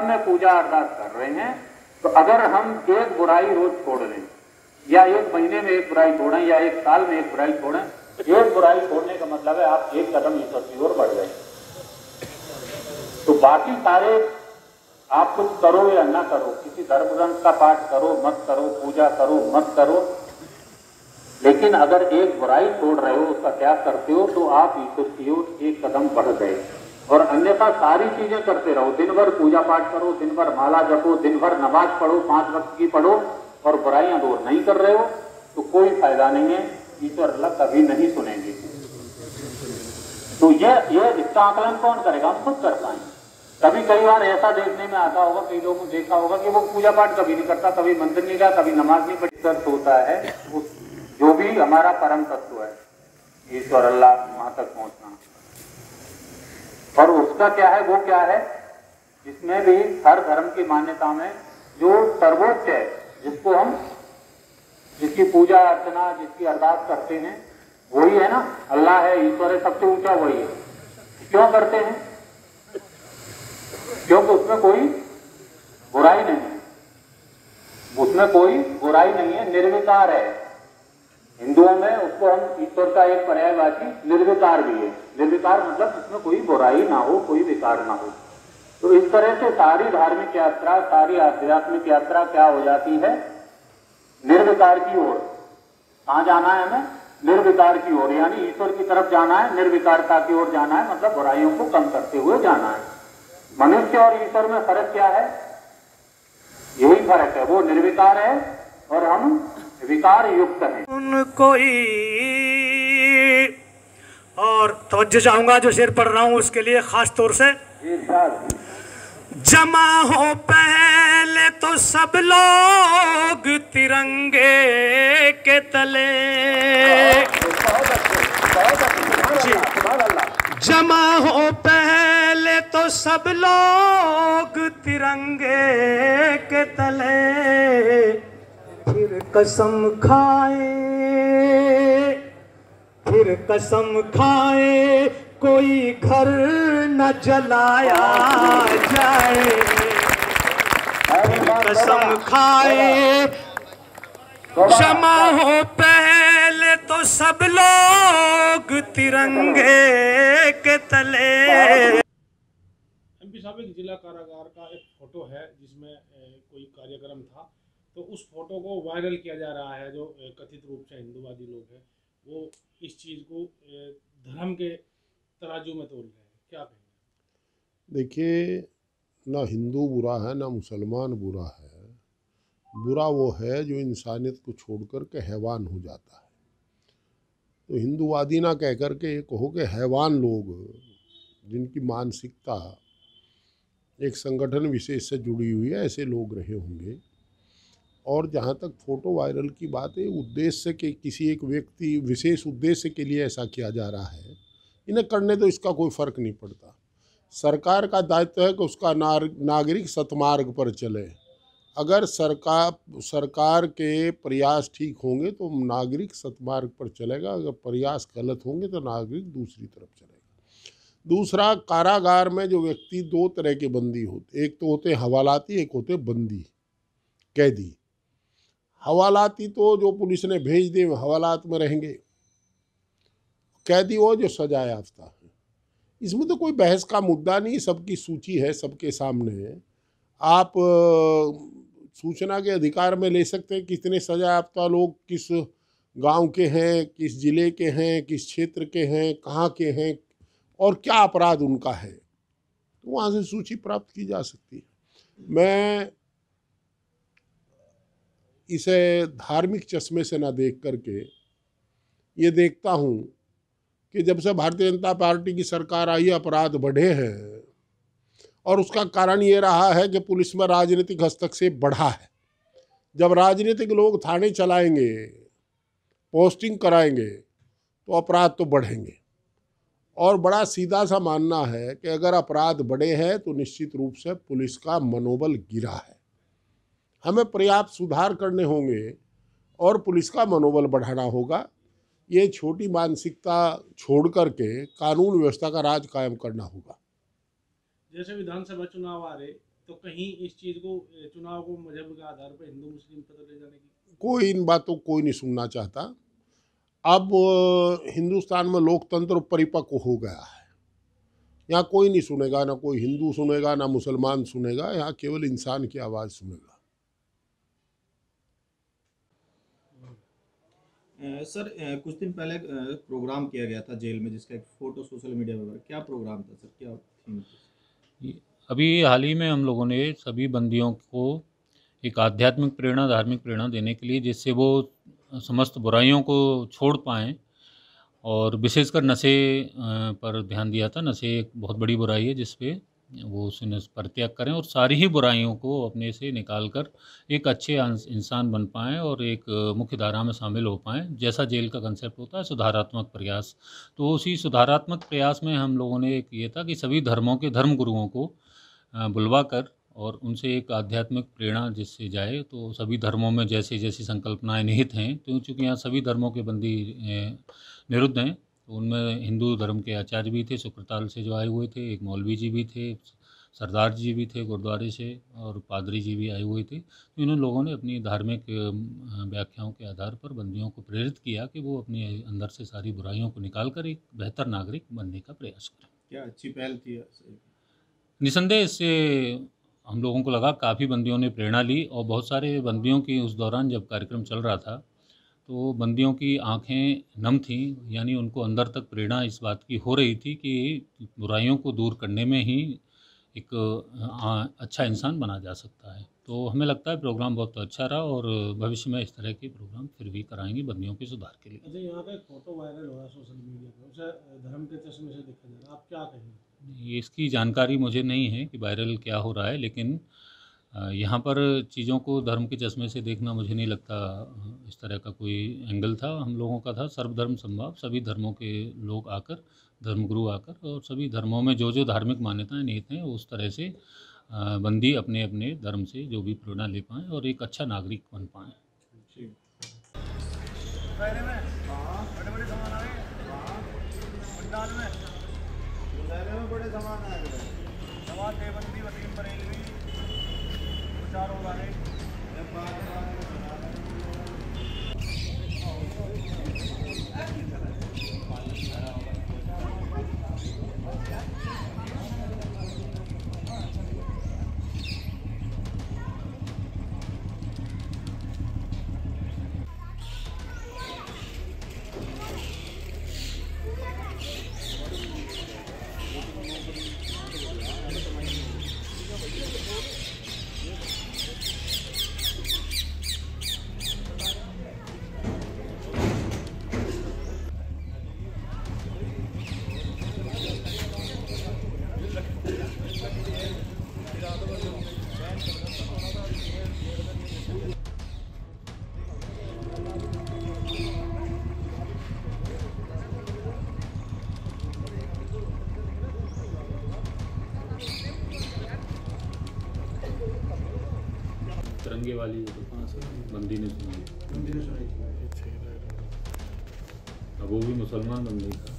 वास्तव में पूजा अरदास कर रहे हैं तो अगर हम एक बुराई रोज छोड़ लें या एक महीने में एक बुराई छोड़ें, या एक साल में एक बुराई छोड़ें, एक बुराई छोड़ने का मतलब है आप एक कदम ईश्वर की ओर बढ़ गए तो बाकी सारे आप कुछ करो या ना करो, किसी धर्म ग्रंथ का पाठ करो, मत करो, पूजा करो, मत करो, लेकिन अगर एक बुराई छोड़ रहे हो, उसका त्याग करते हो तो आप ईश्वर की ओर एक कदम बढ़ गए। और अन्यथा सारी चीज़ें करते रहो। दिन भर पूजा पाठ करो, दिन भर माला जपो, दिन भर नमाज़ पढ़ो, पाँच वक्त की पढ़ो और बुराइयाँ दूर नहीं कर रहे हो तो कोई फ़ायदा नहीं है। ईश्वर अल्लाह कभी नहीं सुनेंगे। तो ये ये इसका आकलन कौन करेगा? हम खुद कर पाएँगे। कभी कई बार ऐसा देखने में आता होगा, कई लोगों ने देखा होगा कि वो पूजा पाठ कभी नहीं करता, कभी मंदिर नहीं गया, कभी नमाज़ नहीं पढ़ी। दर्द होता है जो भी हमारा परम तत्व है, ईश्वर अल्लाह वहाँ तक पहुँचना। और उसका क्या है, वो क्या है? जिसमें भी हर धर्म की मान्यता में जो सर्वोच्च है, जिसको हम, जिसकी पूजा अर्चना, जिसकी अरदास करते हैं, वही है ना? अल्लाह है, ईश्वर है, सबसे ऊँचा वही है। क्यों करते हैं? क्योंकि उसमें कोई बुराई नहीं है। उसमें कोई बुराई नहीं है, निर्विकार है। हिंदुओं में उसको हम ईश्वर का एक पर्यायवाची निर्विकार भी है। निर्विकार मतलब उसमें कोई बुराई ना हो, कोई विकार ना हो। तो इस तरह से सारी धार्मिक यात्रा, सारी आध्यात्मिक यात्रा क्या हो जाती है? निर्विकार की ओर। कहा जाना है हमें? निर्विकार की ओर। यानी ईश्वर की तरफ़ जाना है, निर्विकारता की ओर जाना है मतलब बुराइयों को कम करते हुए जाना है। मनुष्य और ईश्वर में फ़र्क क्या है? यही फ़र्क है। वो निर्विकार है और हम विकार युक्त हैं। उन कोई और तवज्जो चाहूँगा जो शेर पढ़ रहा हूँ उसके लिए खास तौर से। जमा हो पहले तो सब लोग तिरंगे के तले। जमा हो पहले तो सब लोग तिरंगे के तले। कसम खाए, फिर कसम खाए, कोई घर न जलाया जाए। कसम खाए, जमा हो पहले तो सब लोग तिरंगे के तले। एमपी साहब जिला कारागार का एक फ़ोटो है, जिसमें कोई कार्यक्रम था। तो उस फ़ोटो को वायरल किया जा रहा है, जो कथित रूप से हिंदूवादी लोग हैं, वो इस चीज़ को धर्म के तराजू में तोल रहे हैं। क्या कहेंगे? देखिए, ना हिंदू बुरा है, ना मुसलमान बुरा है। बुरा वो है जो इंसानियत को छोड़ कर के हैवान हो जाता है। तो हिंदूवादी ना कह कर के कहो कि हैवान लोग, जिनकी मानसिकता एक संगठन विशेष से जुड़ी हुई है, ऐसे लोग रहे होंगे। और जहाँ तक फ़ोटो वायरल की बात है, उद्देश्य के किसी एक व्यक्ति, विशेष उद्देश्य के लिए ऐसा किया जा रहा है। इन्हें करने तो इसका कोई फ़र्क नहीं पड़ता। सरकार का दायित्व है कि उसका नागरिक सतमार्ग पर चले। अगर सरकार सरकार के प्रयास ठीक होंगे तो नागरिक सतमार्ग पर चलेगा। अगर प्रयास गलत होंगे तो नागरिक दूसरी तरफ़ चलेगा। दूसरा, कारागार में जो व्यक्ति दो तरह के बंदी होते, एक तो होते हवालाती, एक होते बंदी, कैदी। हवालाती तो जो पुलिस ने भेज दे हवालात में रहेंगे। कैदी वो जो सजा याफ्ता है। इसमें तो कोई बहस का मुद्दा नहीं, सबकी सूची है, सबके सामने है। आप सूचना के अधिकार में ले सकते हैं कितने सजा याफ्ता लोग, किस गाँव के हैं, किस ज़िले के हैं, किस क्षेत्र के हैं, कहाँ के हैं, और क्या अपराध उनका है। तो वहाँ से सूची प्राप्त की जा सकती है। मैं इसे धार्मिक चश्मे से ना देख करके ये देखता हूँ कि जब से भारतीय जनता पार्टी की सरकार आई, अपराध बढ़े हैं और उसका कारण ये रहा है कि पुलिस में राजनीतिक हस्तक्षेप बढ़ा है। जब राजनीतिक लोग थाने चलाएँगे, पोस्टिंग कराएँगे तो अपराध तो बढ़ेंगे। और बड़ा सीधा सा मानना है कि अगर अपराध बढ़े हैं तो निश्चित रूप से पुलिस का मनोबल गिरा है। हमें पर्याप्त सुधार करने होंगे और पुलिस का मनोबल बढ़ाना होगा। ये छोटी मानसिकता छोड़ करके कानून व्यवस्था का राज कायम करना होगा। जैसे विधानसभा चुनाव आ रहे तो कहीं इस चीज़ को चुनाव को मज़हब के आधार पर हिंदू मुस्लिम तक ले जाने की? कोई इन बातों को कोई नहीं सुनना चाहता। अब हिंदुस्तान में लोकतंत्र परिपक्व हो गया है। यहाँ कोई नहीं सुनेगा ना कोई हिंदू सुनेगा ना मुसलमान सुनेगा यहाँ केवल इंसान की आवाज़ सुनेगा। सर कुछ दिन पहले प्रोग्राम किया गया था जेल में, जिसका एक फ़ोटो सोशल मीडिया पर क्या प्रोग्राम था सर? क्या थीम अभी हाल ही में हम लोगों ने सभी बंदियों को एक आध्यात्मिक प्रेरणा, धार्मिक प्रेरणा देने के लिए, जिससे वो समस्त बुराइयों को छोड़ पाएँ और विशेषकर नशे पर ध्यान दिया था। नशे एक बहुत बड़ी बुराई है, जिस पे वो उसे नस- परित्याग करें और सारी ही बुराइयों को अपने से निकाल कर एक अच्छे इंसान बन पाएँ और एक मुख्य धारा में शामिल हो पाएँ। जैसा जेल का कंसेप्ट होता है, सुधारात्मक प्रयास। तो उसी सुधारात्मक प्रयास में हम लोगों ने एक ये था कि सभी धर्मों के धर्म गुरुओं को बुलवा कर और उनसे एक आध्यात्मिक प्रेरणा जिससे जाए तो सभी धर्मों में जैसे जैसी संकल्पनाएँ निहित हैं तो चूँकि यहाँ सभी धर्मों के बंदी निरुद्ध हैं तो उनमें हिंदू धर्म के आचार्य भी थे सुक्रताल से जो आए हुए थे एक मौलवी जी भी थे सरदार जी भी थे गुरुद्वारे से और पादरी जी भी आए हुए थे। तो इन लोगों ने अपनी धार्मिक व्याख्याओं के आधार पर बंदियों को प्रेरित किया कि वो अपने अंदर से सारी बुराइयों को निकाल कर एक बेहतर नागरिक बनने का प्रयास करें। क्या अच्छी पहल थी निसंदेह इससे हम लोगों को लगा काफ़ी बंदियों ने प्रेरणा ली और बहुत सारे बंदियों की उस दौरान जब कार्यक्रम चल रहा था तो बंदियों की आँखें नम थीं यानी उनको अंदर तक प्रेरणा इस बात की हो रही थी कि बुराइयों को दूर करने में ही एक अच्छा इंसान बना जा सकता है। तो हमें लगता है प्रोग्राम बहुत अच्छा रहा और भविष्य में इस तरह के प्रोग्राम फिर भी कराएँगे बंदियों के सुधार के लिए। अच्छा यहाँ का एक फ़ोटो वायरल हो रहा है सोशल मीडिया पर उसे धर्म के चश्मे से देखा जा रहा है आप क्या कहेंगे? इसकी जानकारी मुझे नहीं है कि वायरल क्या हो रहा है लेकिन यहाँ पर चीज़ों को धर्म के चश्मे से देखना मुझे नहीं लगता इस तरह का कोई एंगल था। हम लोगों का था सर्वधर्म संभाव, सभी धर्मों के लोग आकर, धर्मगुरु आकर और सभी धर्मों में जो जो धार्मिक मान्यताएँ निहित हैं, उस तरह से बंदी अपने अपने धर्म से जो भी प्रेरणा ले पाएँ और एक अच्छा नागरिक बन पाएँ। ठीक। तिरंगे वाली वो तो कहाँ तो बंदी ने सुनी अब वो भी मुसलमान बंदी